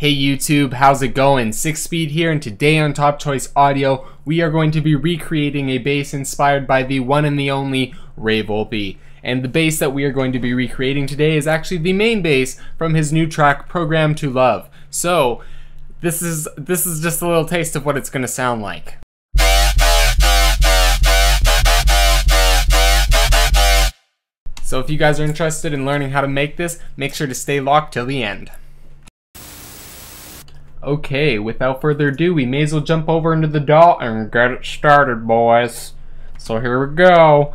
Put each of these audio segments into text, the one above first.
Hey YouTube, how's it going? Sixxspeed here, and today on Top Choice Audio, we are going to be recreating a bass inspired by the one and the only Ray Volpe. And the bass that we are going to be recreating today is actually the main bass from his new track, Program to Love. So, this is this is just a little taste of what it's going to sound like. So if you guys are interested in learning how to make this, make sure to stay locked till the end. Okay, without further ado, we may as well jump over into the DAW and get it started, boys. So here we go.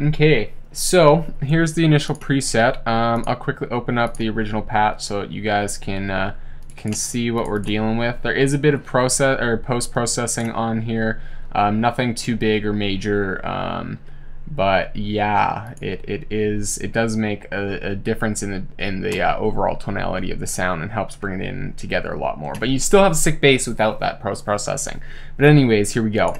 Okay, so here's the initial preset. Um, I'll quickly open up the original patch so you guys can uh, can see what we're dealing with. There is a bit of process or post processing on here. Um, nothing too big or major. Um, but yeah, it, it is it does make a, a difference in the in the uh, overall tonality of the sound and helps bring it in together a lot more. But you still have a sick bass without that post processing. But anyways, here we go.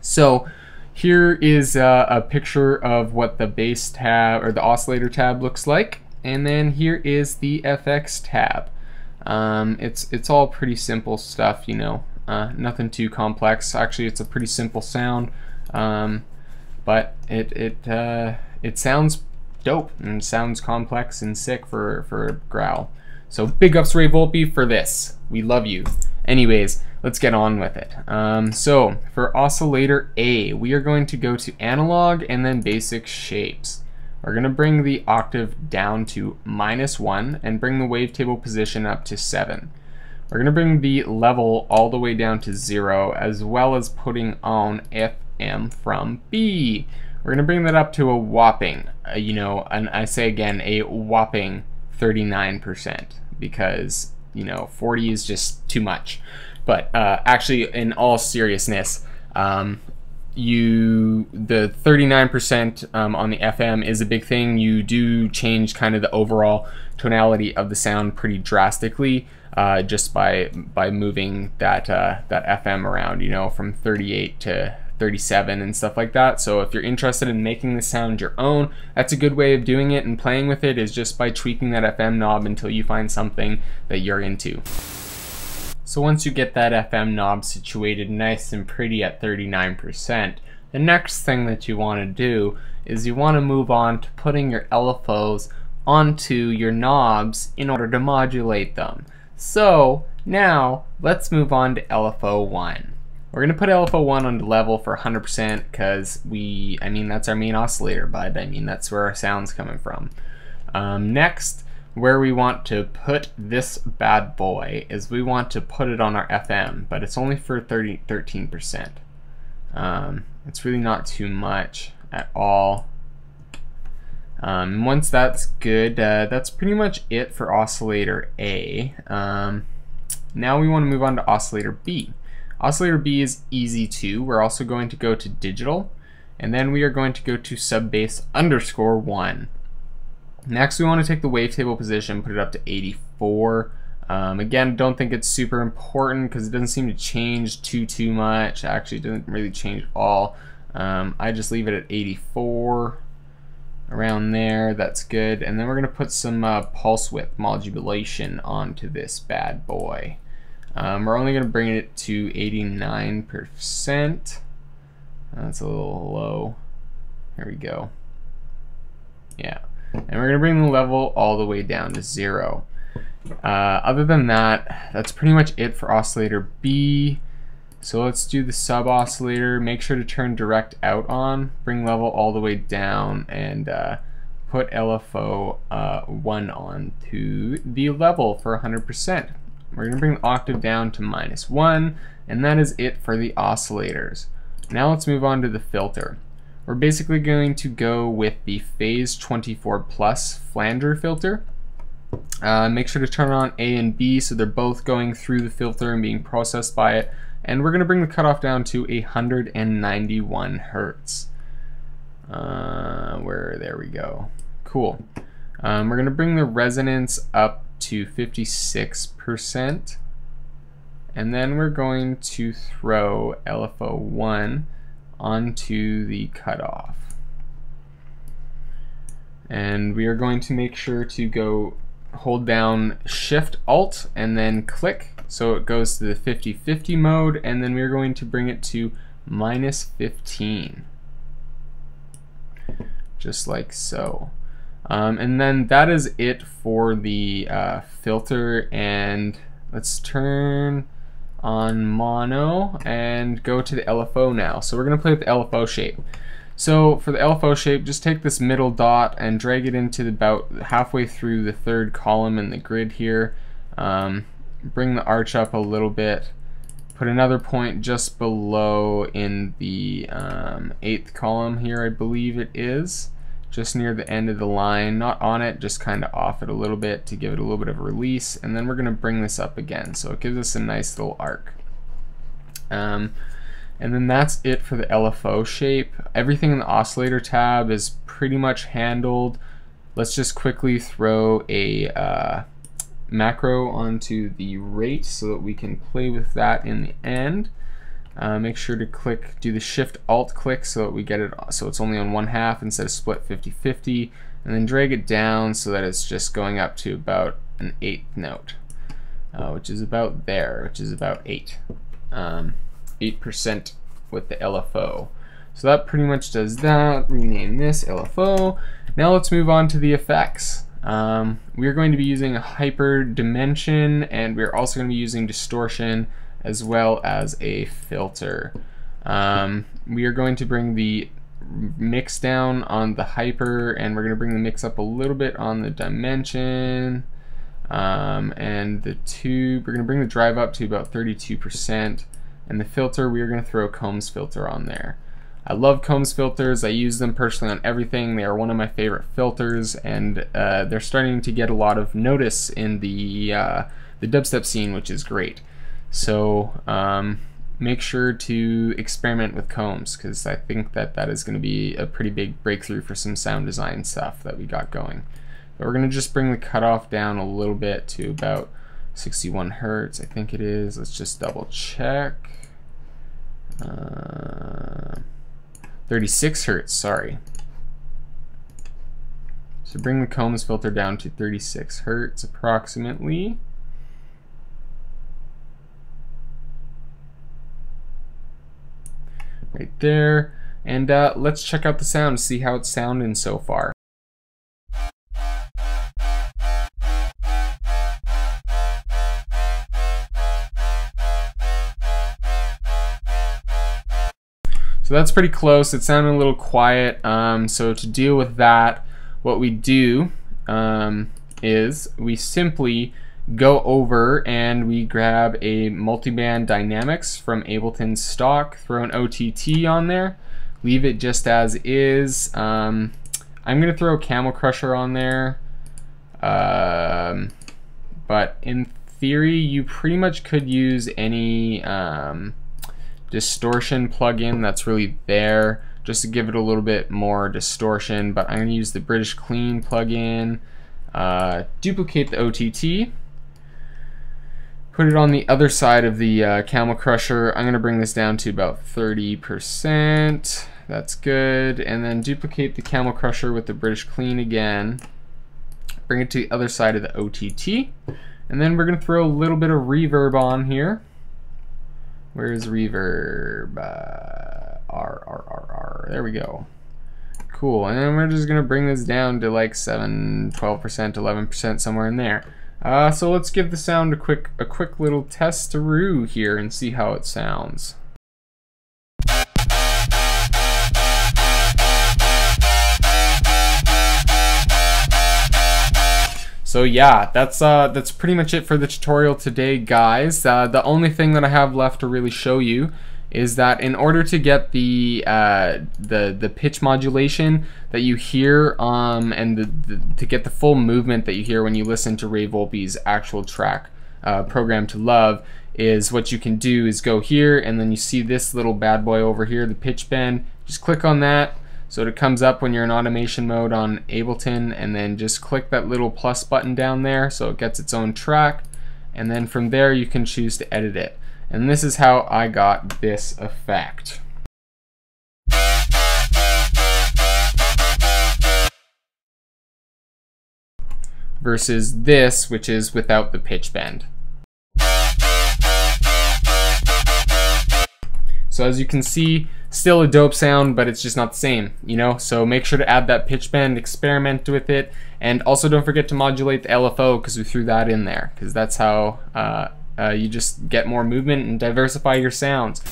So here is uh, a picture of what the bass tab or the oscillator tab looks like, and then here is the FX tab. Um, it's it's all pretty simple stuff, you know, uh, nothing too complex. Actually, it's a pretty simple sound. Um, but it it uh, it sounds dope and sounds complex and sick for for growl. So big ups Ray Volpe for this. We love you. Anyways, let's get on with it. Um, so for oscillator A, we are going to go to analog and then basic shapes. We're going to bring the octave down to minus 1 and bring the wavetable position up to 7. We're going to bring the level all the way down to 0 as well as putting on F M from B. We're gonna bring that up to a whopping, uh, you know, and I say again, a whopping 39% because, you know, 40 is just too much. But uh, actually, in all seriousness, um, you the 39% um, on the FM is a big thing. You do change kind of the overall tonality of the sound pretty drastically uh, just by by moving that uh, that FM around. You know, from 38 to 37 and stuff like that. So if you're interested in making the sound your own, that's a good way of doing it and playing with it is just by tweaking that FM knob until you find something that you're into. So once you get that FM knob situated nice and pretty at 39%, the next thing that you want to do is you want to move on to putting your LFOs onto your knobs in order to modulate them. So now let's move on to LFO 1. We're going to put LFO1 on the level for 100% because we, I mean, that's our main oscillator, bud. I mean, that's where our sound's coming from. Um, next, where we want to put this bad boy is we want to put it on our FM, but it's only for 30, 13%. Um, it's really not too much at all. Um, once that's good, uh, that's pretty much it for oscillator A. Um, now we want to move on to oscillator B. Oscillator B is easy too. We're also going to go to digital, and then we are going to go to subbass underscore 1. Next, we want to take the wavetable position, put it up to 84. Um, again, don't think it's super important because it doesn't seem to change too, too much. Actually, it doesn't really change at all. Um, I just leave it at 84 around there that's good and then we're gonna put some uh, pulse width modulation onto this bad boy um, we're only going to bring it to 89%. That's a little low. Here we go. Yeah. And we're going to bring the level all the way down to zero. Uh, other than that, that's pretty much it for oscillator B. So let's do the sub oscillator. Make sure to turn direct out on, bring level all the way down, and uh, put LFO uh, 1 on to the level for 100%. We're going to bring the octave down to minus 1, and that is it for the oscillators. Now let's move on to the filter. We're basically going to go with the Phase 24 Plus flanger filter. Uh, make sure to turn on A and B so they're both going through the filter and being processed by it. And we're going to bring the cutoff down to 191 hertz. Uh, where, there we go. Cool. Um, we're going to bring the resonance up to 56%. And then we're going to throw LFO1 onto the cutoff. And we are going to make sure to go hold down Shift Alt and then click so it goes to the 50-50 mode and then we're going to bring it to minus 15 just like so um, and then that is it for the uh, filter and let's turn on mono and go to the LFO now so we're gonna play with the LFO shape so for the LFO shape, just take this middle dot and drag it into about halfway through the third column in the grid here. Um, bring the arch up a little bit. Put another point just below in the um, eighth column here, I believe it is. Just near the end of the line, not on it, just kind of off it a little bit to give it a little bit of release. And then we're going to bring this up again. So it gives us a nice little arc. Um, and then that's it for the LFO shape. Everything in the oscillator tab is pretty much handled. Let's just quickly throw a uh, macro onto the rate so that we can play with that in the end. Uh, make sure to click, do the shift alt click so that we get it so it's only on one half instead of split 50-50 and then drag it down so that it's just going up to about an eighth note uh, which is about there which is about eight. Um, 8% with the LFO. So that pretty much does that. Rename this LFO. Now let's move on to the effects. Um, we're going to be using a hyper dimension and we're also going to be using distortion as well as a filter. Um, we are going to bring the mix down on the hyper and we're going to bring the mix up a little bit on the dimension um, and the tube, we're going to bring the drive up to about 32% and the filter, we are going to throw Combs filter on there. I love Combs filters. I use them personally on everything. They are one of my favorite filters, and uh, they're starting to get a lot of notice in the uh, the dubstep scene, which is great. So um, make sure to experiment with Combs because I think that that is going to be a pretty big breakthrough for some sound design stuff that we got going. But we're going to just bring the cutoff down a little bit to about 61 hertz, I think it is. Let's just double check. Uh, 36 hertz, sorry. So bring the Combs filter down to 36 hertz approximately. Right there. And uh, let's check out the sound, to see how it's sounding so far. So that's pretty close. It sounded a little quiet. Um, so to deal with that, what we do um, is we simply go over and we grab a multiband dynamics from Ableton stock, throw an OTT on there, leave it just as is. Um, I'm gonna throw Camel Crusher on there, um, but in theory, you pretty much could use any um, distortion plugin that's really there just to give it a little bit more distortion but I'm to use the British Clean plugin. Uh, duplicate the OTT put it on the other side of the uh, Camel Crusher I'm going to bring this down to about 30% that's good and then duplicate the Camel Crusher with the British Clean again bring it to the other side of the OTT and then we're going to throw a little bit of reverb on here Where's reverb? Uh, R, R, R, R. There we go. Cool. And then we're just going to bring this down to like 7, 12%, 11%, somewhere in there. Uh, so let's give the sound a quick, a quick little testaroo here and see how it sounds. So yeah, that's uh, that's pretty much it for the tutorial today, guys. Uh, the only thing that I have left to really show you is that in order to get the uh, the the pitch modulation that you hear um, and the, the, to get the full movement that you hear when you listen to Ray Volpe's actual track uh, program to love is what you can do is go here and then you see this little bad boy over here the pitch bend. Just click on that. So it comes up when you're in automation mode on Ableton and then just click that little plus button down there so it gets its own track. And then from there you can choose to edit it. And this is how I got this effect. versus this, which is without the pitch bend. So as you can see, still a dope sound, but it's just not the same, you know? So make sure to add that pitch bend, experiment with it, and also don't forget to modulate the LFO because we threw that in there, because that's how uh, uh, you just get more movement and diversify your sounds.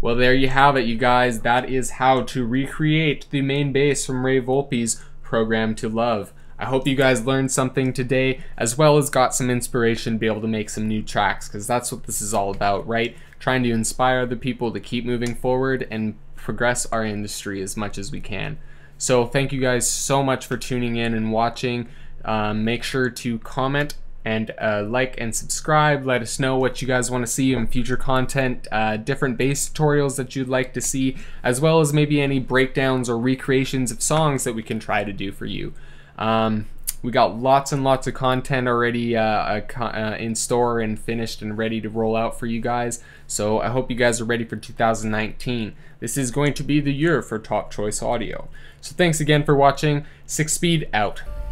Well, there you have it, you guys. That is how to recreate the main bass from Ray Volpe's Program to Love. I hope you guys learned something today, as well as got some inspiration to be able to make some new tracks, because that's what this is all about, right? Trying to inspire other people to keep moving forward and progress our industry as much as we can. So thank you guys so much for tuning in and watching. Um, make sure to comment and uh, like and subscribe. Let us know what you guys want to see in future content, uh, different bass tutorials that you'd like to see, as well as maybe any breakdowns or recreations of songs that we can try to do for you. Um, we got lots and lots of content already uh, uh, in store and finished and ready to roll out for you guys. So I hope you guys are ready for 2019. This is going to be the year for Top Choice Audio. So thanks again for watching. Sixxspeed out.